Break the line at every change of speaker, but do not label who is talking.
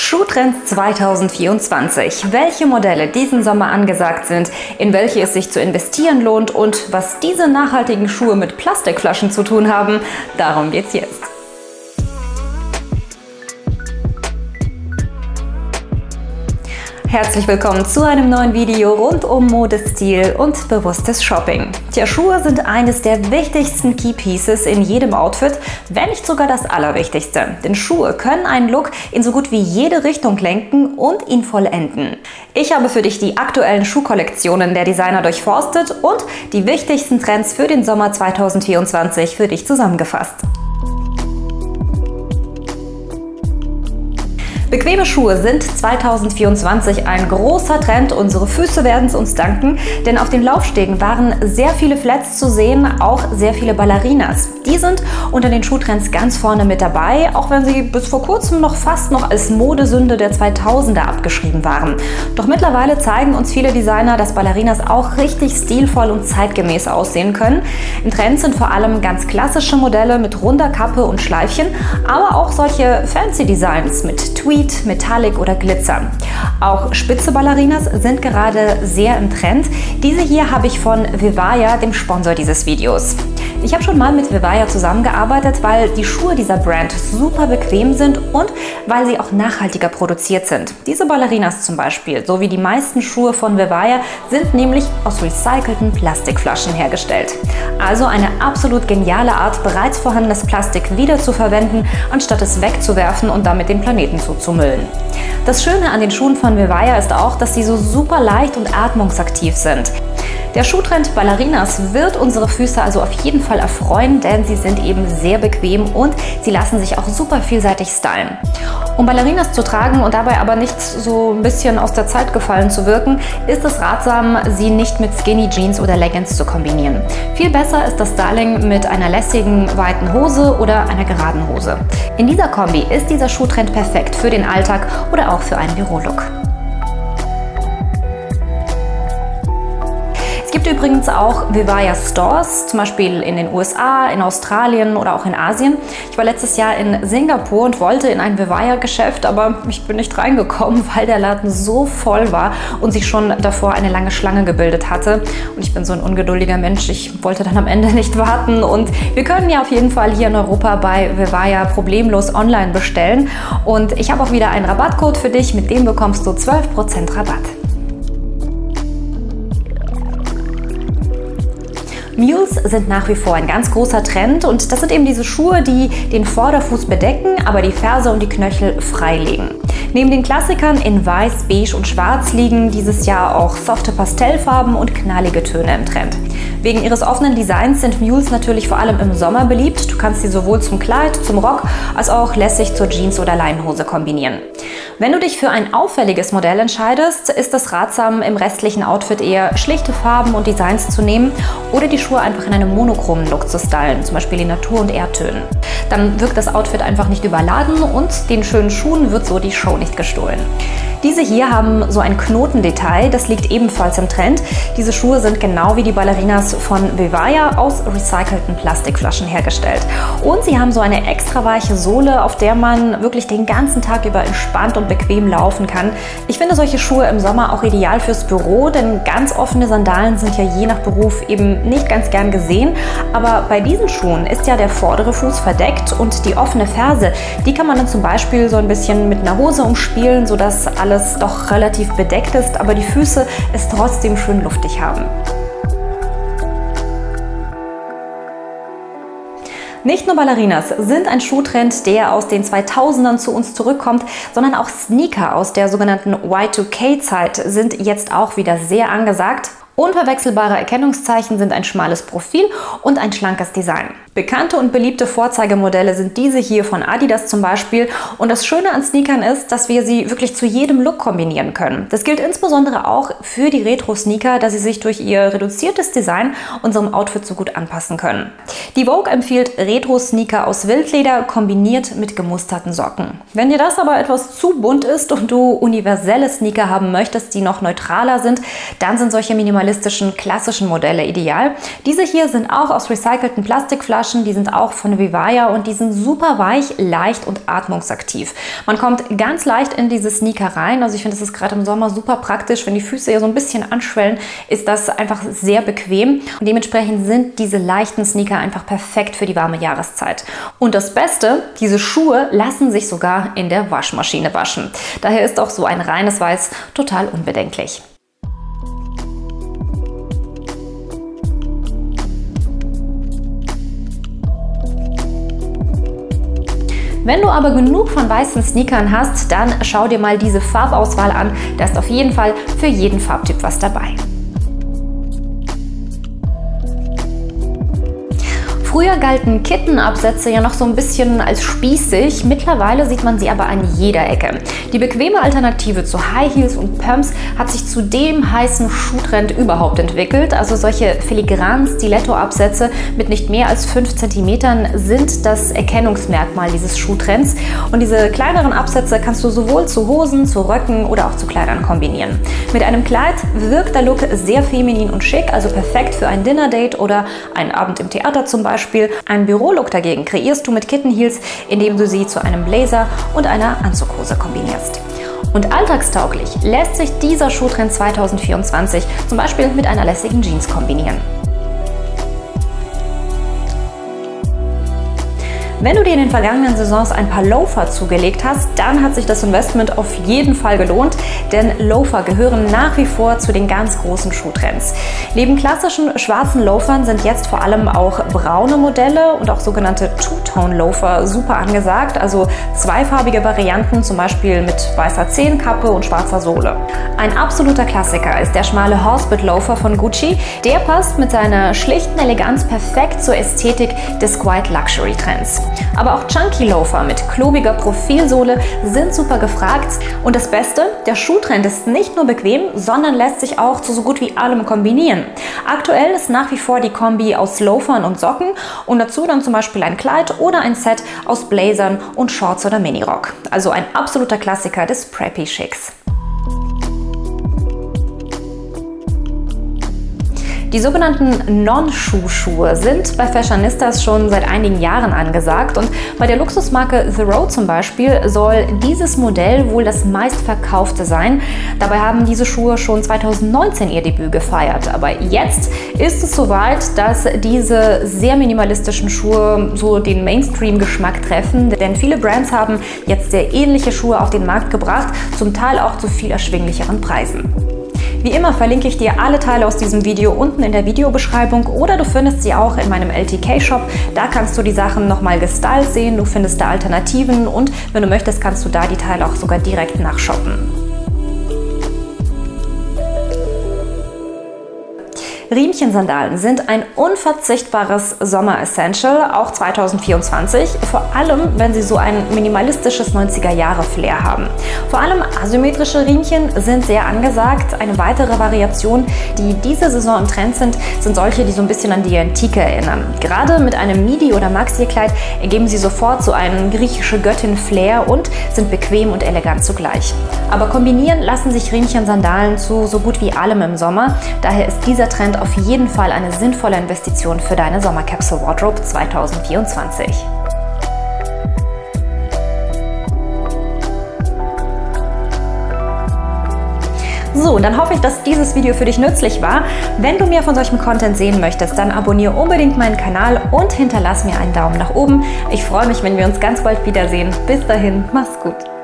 Schuhtrends 2024. Welche Modelle diesen Sommer angesagt sind, in welche es sich zu investieren lohnt und was diese nachhaltigen Schuhe mit Plastikflaschen zu tun haben, darum geht's jetzt. Herzlich willkommen zu einem neuen Video rund um Modestil und bewusstes Shopping. Tja, Schuhe sind eines der wichtigsten Key Pieces in jedem Outfit, wenn nicht sogar das allerwichtigste. Denn Schuhe können einen Look in so gut wie jede Richtung lenken und ihn vollenden. Ich habe für dich die aktuellen Schuhkollektionen der Designer durchforstet und die wichtigsten Trends für den Sommer 2024 für dich zusammengefasst. Bequeme Schuhe sind 2024 ein großer Trend. Unsere Füße werden es uns danken, denn auf den Laufstegen waren sehr viele Flats zu sehen, auch sehr viele Ballerinas. Die sind unter den Schuhtrends ganz vorne mit dabei, auch wenn sie bis vor kurzem noch fast noch als Modesünde der 2000er abgeschrieben waren. Doch mittlerweile zeigen uns viele Designer, dass Ballerinas auch richtig stilvoll und zeitgemäß aussehen können. Im Trend sind vor allem ganz klassische Modelle mit runder Kappe und Schleifchen, aber auch solche fancy Designs mit Tweed Tweed, Metallic oder Glitzer. Auch spitze Ballerinas sind gerade sehr im Trend. Diese hier habe ich von Vivaya, dem Sponsor dieses Videos. Ich habe schon mal mit Vivaya zusammengearbeitet, weil die Schuhe dieser Brand super bequem sind und weil sie auch nachhaltiger produziert sind. Diese Ballerinas zum Beispiel, so wie die meisten Schuhe von Vivaya, sind nämlich aus recycelten Plastikflaschen hergestellt. Also eine absolut geniale Art, bereits vorhandenes Plastik wieder zu verwenden, anstatt es wegzuwerfen und damit den Planeten zuzumüllen. Das Schöne an den Schuhen von Vivaya ist auch, dass sie so super leicht und atmungsaktiv sind. Der Schuhtrend Ballerinas wird unsere Füße also auf jeden Fall erfreuen, denn sie sind eben sehr bequem und sie lassen sich auch super vielseitig stylen. Um Ballerinas zu tragen und dabei aber nicht so ein bisschen aus der Zeit gefallen zu wirken, ist es ratsam, sie nicht mit Skinny Jeans oder Leggings zu kombinieren. Viel besser ist das Styling mit einer lässigen, weiten Hose oder einer geraden Hose. In dieser Kombi ist dieser Schuhtrend perfekt für den Alltag oder auch für einen Bürolook. Gibt übrigens auch Vivaya Stores, zum Beispiel in den USA, in Australien oder auch in Asien. Ich war letztes Jahr in Singapur und wollte in ein Vivaya-Geschäft, aber ich bin nicht reingekommen, weil der Laden so voll war und sich schon davor eine lange Schlange gebildet hatte. Und ich bin so ein ungeduldiger Mensch, ich wollte dann am Ende nicht warten. Und wir können ja auf jeden Fall hier in Europa bei Vivaya problemlos online bestellen. Und ich habe auch wieder einen Rabattcode für dich, mit dem bekommst du 12% Rabatt. Mules sind nach wie vor ein ganz großer Trend und das sind eben diese Schuhe, die den Vorderfuß bedecken, aber die Ferse und die Knöchel freilegen. Neben den Klassikern in Weiß, Beige und Schwarz liegen dieses Jahr auch softe Pastellfarben und knallige Töne im Trend. Wegen ihres offenen Designs sind Mules natürlich vor allem im Sommer beliebt. Du kannst sie sowohl zum Kleid, zum Rock als auch lässig zur Jeans oder Leinenhose kombinieren. Wenn du dich für ein auffälliges Modell entscheidest, ist es ratsam, im restlichen Outfit eher schlichte Farben und Designs zu nehmen oder die Schuhe einfach in einem monochromen Look zu stylen, zum Beispiel in Natur- und Erdtönen. Dann wirkt das Outfit einfach nicht überladen und den schönen Schuhen wird so die Show nicht gestohlen. Diese hier haben so ein Knotendetail, das liegt ebenfalls im Trend. Diese Schuhe sind genau wie die Ballerinas von Vivaya aus recycelten Plastikflaschen hergestellt. Und sie haben so eine extra weiche Sohle, auf der man wirklich den ganzen Tag über entspannt und bequem laufen kann. Ich finde solche Schuhe im Sommer auch ideal fürs Büro, denn ganz offene Sandalen sind ja je nach Beruf eben nicht ganz gern gesehen. Aber bei diesen Schuhen ist ja der vordere Fuß verdeckt und die offene Ferse, die kann man dann zum Beispiel so ein bisschen mit einer Hose umspielen, sodass alle alles doch relativ bedeckt ist, aber die Füße es trotzdem schön luftig haben. Nicht nur Ballerinas sind ein Schuhtrend, der aus den 2000ern zu uns zurückkommt, sondern auch Sneaker aus der sogenannten Y2K-Zeit sind jetzt auch wieder sehr angesagt. Unverwechselbare Erkennungszeichen sind ein schmales Profil und ein schlankes Design. Bekannte und beliebte Vorzeigemodelle sind diese hier von Adidas zum Beispiel. Und das Schöne an Sneakern ist, dass wir sie wirklich zu jedem Look kombinieren können. Das gilt insbesondere auch für die Retro-Sneaker, da sie sich durch ihr reduziertes Design unserem Outfit so gut anpassen können. Die Vogue empfiehlt Retro-Sneaker aus Wildleder kombiniert mit gemusterten Socken. Wenn dir das aber etwas zu bunt ist und du universelle Sneaker haben möchtest, die noch neutraler sind, dann sind solche Minimalisten minimalistischen klassischen Modelle ideal. Diese hier sind auch aus recycelten Plastikflaschen, die sind auch von Vivaya und die sind super weich, leicht und atmungsaktiv. Man kommt ganz leicht in diese Sneaker rein. Also ich finde, das ist gerade im Sommer super praktisch, wenn die Füße ja so ein bisschen anschwellen, ist das einfach sehr bequem und dementsprechend sind diese leichten Sneaker einfach perfekt für die warme Jahreszeit. Und das Beste, diese Schuhe lassen sich sogar in der Waschmaschine waschen. Daher ist auch so ein reines Weiß total unbedenklich. Wenn du aber genug von weißen Sneakern hast, dann schau dir mal diese Farbauswahl an. Da ist auf jeden Fall für jeden Farbtyp was dabei. Früher galten Kittenabsätze ja noch so ein bisschen als spießig, mittlerweile sieht man sie aber an jeder Ecke. Die bequeme Alternative zu High Heels und Pumps hat sich zu dem heißen Schuhtrend überhaupt entwickelt. Also solche filigranen Stiletto-Absätze mit nicht mehr als 5 cm sind das Erkennungsmerkmal dieses Schuhtrends. Und diese kleineren Absätze kannst du sowohl zu Hosen, zu Röcken oder auch zu Kleidern kombinieren. Mit einem Kleid wirkt der Look sehr feminin und schick, also perfekt für ein Dinner-Date oder einen Abend im Theater zum Beispiel Beispiel. Einen Bürolook dagegen kreierst du mit Kittenheels, indem du sie zu einem Blazer und einer Anzughose kombinierst. Und alltagstauglich lässt sich dieser Schuhtrend 2024 zum Beispiel mit einer lässigen Jeans kombinieren. Wenn du dir in den vergangenen Saisons ein paar Loafer zugelegt hast, dann hat sich das Investment auf jeden Fall gelohnt, denn Loafer gehören nach wie vor zu den ganz großen Schuhtrends. Neben klassischen schwarzen Loafern sind jetzt vor allem auch braune Modelle und auch sogenannte Two-Tone-Loafer super angesagt, also zweifarbige Varianten, zum Beispiel mit weißer Zehenkappe und schwarzer Sohle. Ein absoluter Klassiker ist der schmale Horsebit Loafer von Gucci. Der passt mit seiner schlichten Eleganz perfekt zur Ästhetik des Quiet Luxury Trends. Aber auch Chunky Loafer mit klobiger Profilsohle sind super gefragt. Und das Beste, der Schuhtrend ist nicht nur bequem, sondern lässt sich auch zu so gut wie allem kombinieren. Aktuell ist nach wie vor die Kombi aus Loafern und Socken und dazu dann zum Beispiel ein Kleid oder ein Set aus Blazern und Shorts oder Minirock. Also ein absoluter Klassiker des Preppy Die sogenannten Non-Schuh-Schuhe sind bei Fashionistas schon seit einigen Jahren angesagt und bei der Luxusmarke The Road zum Beispiel soll dieses Modell wohl das meistverkaufte sein. Dabei haben diese Schuhe schon 2019 ihr Debüt gefeiert. Aber jetzt ist es soweit, dass diese sehr minimalistischen Schuhe so den Mainstream-Geschmack treffen, denn viele Brands haben jetzt sehr ähnliche Schuhe auf den Markt gebracht, zum Teil auch zu viel erschwinglicheren Preisen. Wie immer verlinke ich dir alle Teile aus diesem Video unten in der Videobeschreibung oder du findest sie auch in meinem LTK-Shop. Da kannst du die Sachen nochmal gestylt sehen, du findest da Alternativen und wenn du möchtest, kannst du da die Teile auch sogar direkt nachshoppen. Riemchensandalen sind ein unverzichtbares Sommer-Essential, auch 2024, vor allem wenn sie so ein minimalistisches 90er-Jahre-Flair haben. Vor allem asymmetrische Riemchen sind sehr angesagt. Eine weitere Variation, die diese Saison im Trend sind, sind solche, die so ein bisschen an die Antike erinnern. Gerade mit einem Midi- oder Maxi-Kleid ergeben sie sofort so einen griechische Göttin-Flair und sind bequem und elegant zugleich. Aber kombinieren lassen sich Riemchensandalen zu so gut wie allem im Sommer. Daher ist dieser Trend auf jeden Fall eine sinnvolle Investition für deine Sommercapsule Wardrobe 2024. So, dann hoffe ich, dass dieses Video für dich nützlich war. Wenn du mehr von solchem Content sehen möchtest, dann abonniere unbedingt meinen Kanal und hinterlass mir einen Daumen nach oben. Ich freue mich, wenn wir uns ganz bald wiedersehen. Bis dahin, mach's gut.